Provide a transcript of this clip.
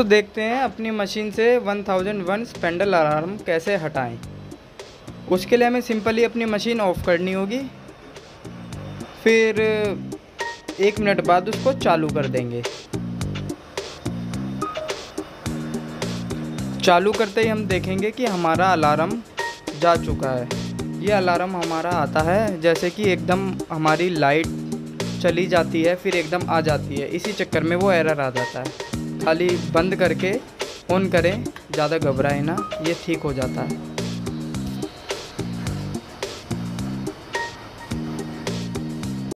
दोस्तों, देखते हैं अपनी मशीन से 1001 थाउज़ेंड स्पेंडल अलार्म कैसे हटाएँ। उसके लिए हमें सिंपली अपनी मशीन ऑफ़ करनी होगी। फिर एक मिनट बाद उसको चालू कर देंगे। चालू करते ही हम देखेंगे कि हमारा अलार्म जा चुका है। ये अलार्म हमारा आता है, जैसे कि एकदम हमारी लाइट चली जाती है, फिर एकदम आ जाती है। इसी चक्कर में वो एरर आ जाता है। खाली बंद करके ऑन करें ज़्यादा घबराए ना ये ठीक हो जाता है।